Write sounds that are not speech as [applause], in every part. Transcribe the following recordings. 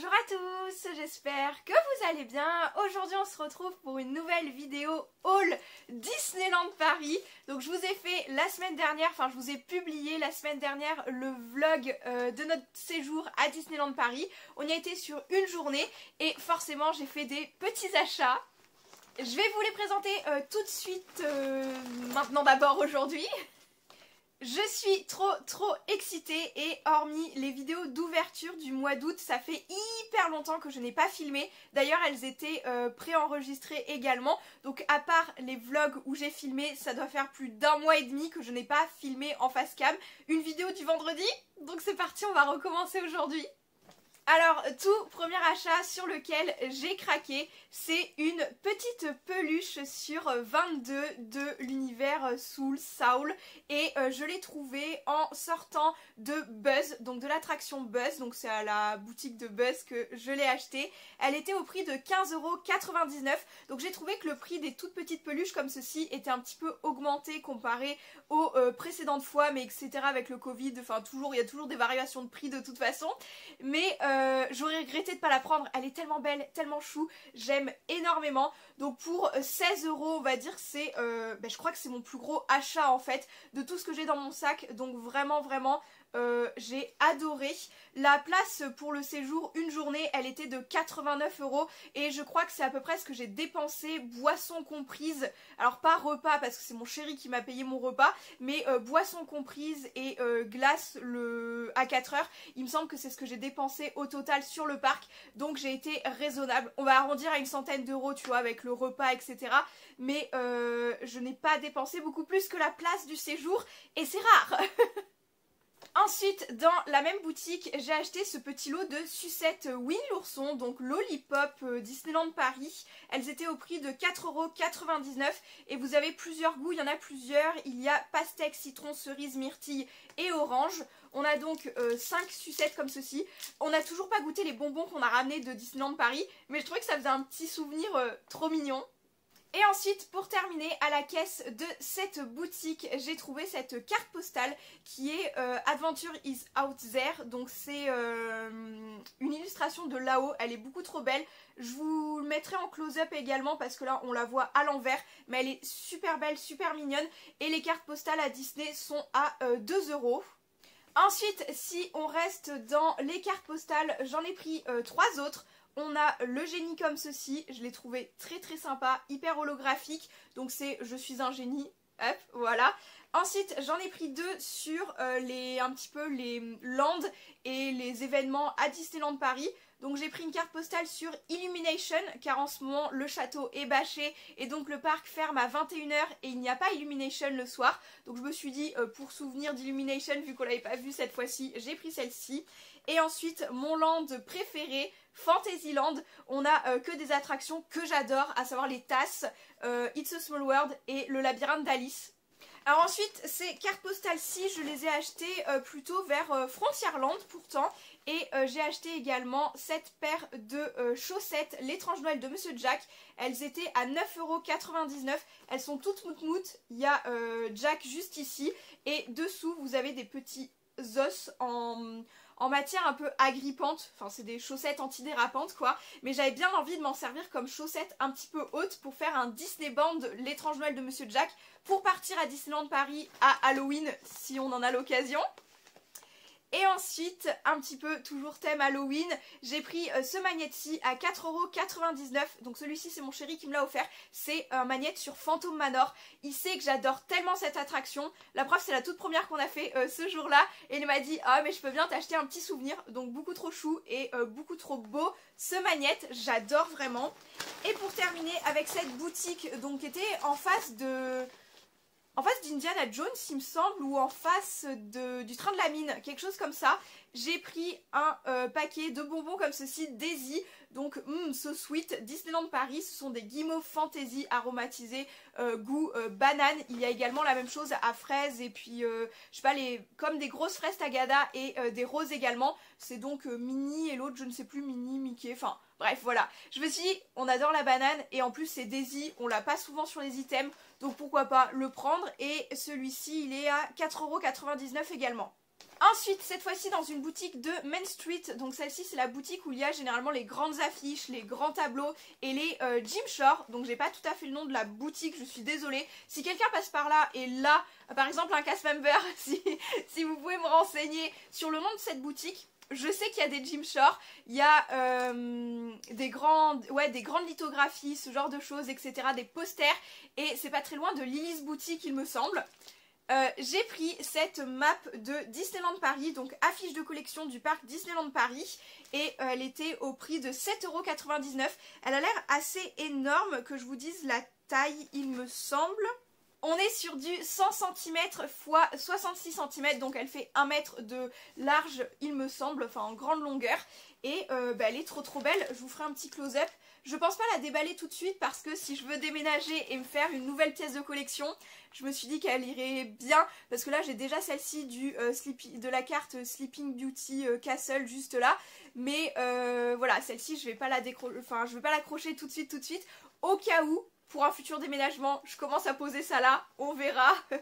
Bonjour à tous, j'espère que vous allez bien. Aujourd'hui on se retrouve pour une nouvelle vidéo haul Disneyland Paris. Donc je vous ai fait la semaine dernière, enfin je vous ai publié la semaine dernière le vlog euh, de notre séjour à Disneyland Paris. On y a été sur une journée et forcément j'ai fait des petits achats. Je vais vous les présenter euh, tout de suite, euh, maintenant d'abord aujourd'hui. Je suis trop trop excitée et hormis les vidéos d'ouverture du mois d'août, ça fait hyper longtemps que je n'ai pas filmé. D'ailleurs elles étaient euh, préenregistrées également. Donc à part les vlogs où j'ai filmé, ça doit faire plus d'un mois et demi que je n'ai pas filmé en face cam. Une vidéo du vendredi? Donc c'est parti, on va recommencer aujourd'hui. Alors, tout premier achat sur lequel j'ai craqué, c'est une petite peluche sur 22 de l'univers Soul Soul et euh, je l'ai trouvée en sortant de Buzz, donc de l'attraction Buzz, donc c'est à la boutique de Buzz que je l'ai achetée. Elle était au prix de 15,99€, donc j'ai trouvé que le prix des toutes petites peluches comme ceci était un petit peu augmenté comparé aux euh, précédentes fois, mais etc. avec le Covid, enfin toujours, il y a toujours des variations de prix de toute façon, mais... Euh, euh, j'aurais regretté de ne pas la prendre. Elle est tellement belle, tellement chou. J'aime énormément. Donc pour 16 euros, on va dire, c'est, euh, ben, je crois que c'est mon plus gros achat en fait de tout ce que j'ai dans mon sac. Donc vraiment, vraiment, euh, j'ai adoré. La place pour le séjour, une journée, elle était de 89 euros et je crois que c'est à peu près ce que j'ai dépensé, boisson comprise. Alors pas repas parce que c'est mon chéri qui m'a payé mon repas, mais euh, boisson comprise et euh, glace le... à 4 heures. Il me semble que c'est ce que j'ai dépensé au total sur le parc, donc j'ai été raisonnable. On va arrondir à une centaine d'euros, tu vois, avec le repas, etc. Mais je n'ai pas dépensé beaucoup plus que la place du séjour et c'est rare [laughs] Ensuite, dans la même boutique, j'ai acheté ce petit lot de sucettes Winnie l'ourson, donc Lollipop euh, Disneyland Paris. Elles étaient au prix de 4,99€ et vous avez plusieurs goûts, il y en a plusieurs. Il y a pastèque, citron, cerise, myrtille et orange. On a donc 5 euh, sucettes comme ceci. On n'a toujours pas goûté les bonbons qu'on a ramenés de Disneyland Paris, mais je trouvais que ça faisait un petit souvenir euh, trop mignon. Et ensuite, pour terminer, à la caisse de cette boutique, j'ai trouvé cette carte postale qui est euh, Adventure is out there. Donc c'est euh, une illustration de là-haut, elle est beaucoup trop belle. Je vous le mettrai en close-up également parce que là on la voit à l'envers. Mais elle est super belle, super mignonne. Et les cartes postales à Disney sont à 2 euh, euros. Ensuite, si on reste dans les cartes postales, j'en ai pris 3 autres. On a le génie comme ceci, je l'ai trouvé très très sympa, hyper holographique, donc c'est je suis un génie, hop, voilà. Ensuite, j'en ai pris deux sur euh, les un petit peu les lands et les événements à Disneyland Paris. Donc j'ai pris une carte postale sur Illumination car en ce moment le château est bâché et donc le parc ferme à 21h et il n'y a pas Illumination le soir. Donc je me suis dit euh, pour souvenir d'Illumination vu qu'on l'avait pas vu cette fois-ci, j'ai pris celle-ci. Et ensuite mon land préféré, Fantasyland, on a euh, que des attractions que j'adore, à savoir les tasses, It's a Small World et le labyrinthe d'Alice. Alors ensuite, ces cartes postales-ci, je les ai achetées plutôt vers Frontierland pourtant. Et euh, j'ai acheté également cette paire de euh, chaussettes, l'étrange Noël de Monsieur Jack. Elles étaient à 9,99€. Elles sont toutes mout Il y a euh, Jack juste ici. Et dessous, vous avez des petits os en, en matière un peu agrippante. Enfin, c'est des chaussettes antidérapantes, quoi. Mais j'avais bien envie de m'en servir comme chaussettes un petit peu hautes pour faire un Disney Band, l'étrange Noël de Monsieur Jack, pour partir à Disneyland Paris à Halloween, si on en a l'occasion. Et ensuite, un petit peu toujours thème Halloween, j'ai pris euh, ce magnet-ci à 4,99€. Donc celui-ci, c'est mon chéri qui me l'a offert. C'est un magnet sur Phantom Manor. Il sait que j'adore tellement cette attraction. La preuve, c'est la toute première qu'on a fait euh, ce jour-là. Et il m'a dit, ah mais je peux bien t'acheter un petit souvenir. Donc beaucoup trop chou et euh, beaucoup trop beau ce magnet. J'adore vraiment. Et pour terminer avec cette boutique, donc qui était en face de d'Indiana Jones, il me semble, ou en face du train de la mine, quelque chose comme ça. J'ai pris un euh, paquet de bonbons comme ceci, Daisy, donc mm, so sweet, Disneyland Paris, ce sont des guimauves fantasy aromatisés, euh, goût euh, banane. Il y a également la même chose à fraises et puis, je sais pas, les, comme des grosses fraises Tagada et des roses également. C'est donc mini et l'autre, je ne sais plus, mini, Mickey, enfin... Bref, voilà. Je me suis dit, on adore la banane et en plus c'est Daisy, on l'a pas souvent sur les items, donc pourquoi pas le prendre? Et celui-ci, il est à 4,99€ également. Ensuite, cette fois-ci dans une boutique de Main Street, donc celle-ci c'est la boutique où il y a généralement les grandes affiches, les grands tableaux et les euh, Jim Shore. Donc j'ai pas tout à fait le nom de la boutique, je suis désolée. Si quelqu'un passe par là et là, par exemple un cast member, [laughs] si, si vous pouvez me renseigner sur le nom de cette boutique, je sais qu'il y a des Jim Shore, il y a euh, des, grandes, ouais, des grandes lithographies, ce genre de choses, etc. Des posters. Et c'est pas très loin de Lily's Boutique, il me semble. Euh, j'ai pris cette map de Disneyland Paris, donc affiche de collection du parc Disneyland Paris, et euh, elle était au prix de 7,99€. Elle a l'air assez énorme, que je vous dise la taille, il me semble. On est sur du 100 cm x 66 cm, donc elle fait 1 mètre de large, il me semble, enfin en grande longueur. Et euh, bah, elle est trop trop belle, je vous ferai un petit close-up. Je pense pas la déballer tout de suite parce que si je veux déménager et me faire une nouvelle pièce de collection, je me suis dit qu'elle irait bien parce que là j'ai déjà celle-ci euh, de la carte Sleeping Beauty euh, Castle juste là. Mais voilà, celle-ci je vais pas la enfin je vais pas l'accrocher tout de suite tout de suite au cas où pour un futur déménagement. Je commence à poser ça là, on verra. [laughs]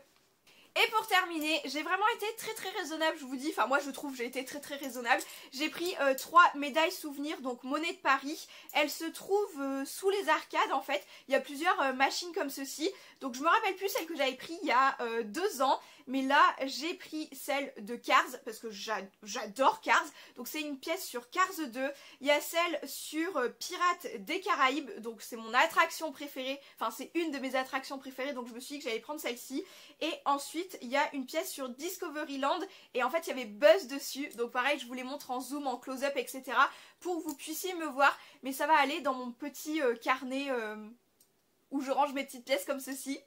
Et pour terminer, j'ai vraiment été très très raisonnable, je vous dis, enfin moi je trouve j'ai été très très raisonnable. J'ai pris euh, trois médailles souvenirs, donc monnaie de Paris. Elles se trouvent euh, sous les arcades en fait. Il y a plusieurs euh, machines comme ceci. Donc je me rappelle plus celle que j'avais pris il y a deux ans. Mais là j'ai pris celle de Cars parce que j'adore Cars. Donc c'est une pièce sur Cars 2. Il y a celle sur Pirates des Caraïbes. Donc c'est mon attraction préférée. Enfin c'est une de mes attractions préférées. Donc je me suis dit que j'allais prendre celle-ci. Et ensuite il y a une pièce sur Discoveryland et en fait il y avait Buzz dessus. Donc pareil, je vous les montre en zoom, en close-up, etc. pour que vous puissiez me voir. Mais ça va aller dans mon petit euh, carnet euh, où je range mes petites pièces comme ceci.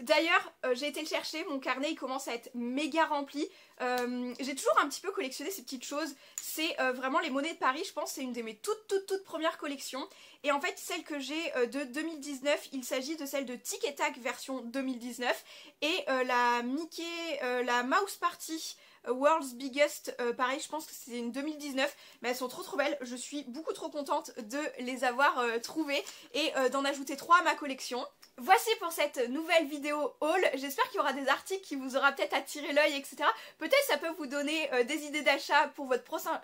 D'ailleurs, euh, j'ai été le chercher, mon carnet il commence à être méga rempli. Euh, j'ai toujours un petit peu collectionné ces petites choses. C'est euh, vraiment les monnaies de Paris, je pense c'est une de mes toutes toutes toutes premières collections. Et en fait, celle que j'ai de 2019, il s'agit de celle de Tic et Tac version 2019. Et la Mickey, la Mouse Party World's Biggest, pareil, je pense que c'est une 2019, mais elles sont trop trop belles. Je suis beaucoup trop contente de les avoir trouvées et d'en ajouter trois à ma collection. Voici pour cette nouvelle vidéo haul. J'espère qu'il y aura des articles qui vous aura peut-être attiré l'œil, etc. Peut-être ça peut vous donner euh, des idées d'achat pour votre prochain,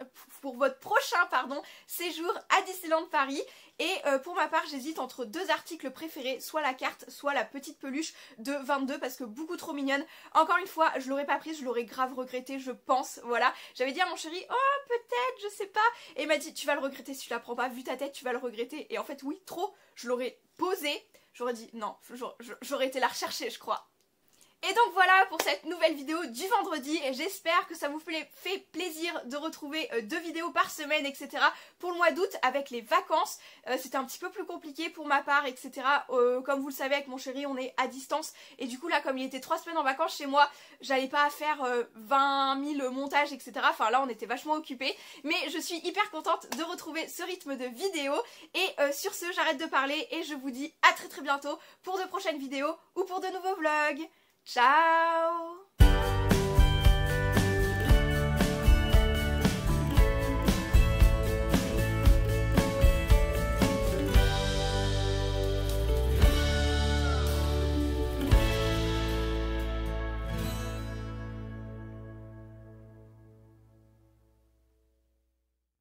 séjour à Disneyland Paris. Et euh, pour ma part, j'hésite entre deux articles préférés, soit la carte, soit la petite peluche de 22 parce que beaucoup trop mignonne. Encore une fois, je l'aurais pas prise, je l'aurais grave regretté, je pense. Voilà, j'avais dit à mon chéri, oh peut-être, je sais pas. Et il m'a dit, tu vas le regretter si tu la prends pas, vu ta tête, tu vas le regretter. Et en fait, oui, trop, je l'aurais posé j'aurais dit non, j'aurais été la rechercher, je crois. Et donc voilà pour cette nouvelle vidéo du vendredi j'espère que ça vous fait plaisir de retrouver euh, deux vidéos par semaine etc. pour le mois d'août avec les vacances. Euh, c'était un petit peu plus compliqué pour ma part etc. Euh, comme vous le savez avec mon chéri on est à distance et du coup là comme il était trois semaines en vacances chez moi j'allais pas faire 20 000 montages etc. Enfin là on était vachement occupés mais je suis hyper contente de retrouver ce rythme de vidéo et sur ce j'arrête de parler et je vous dis à très très bientôt pour de prochaines vidéos ou pour de nouveaux vlogs. Ciao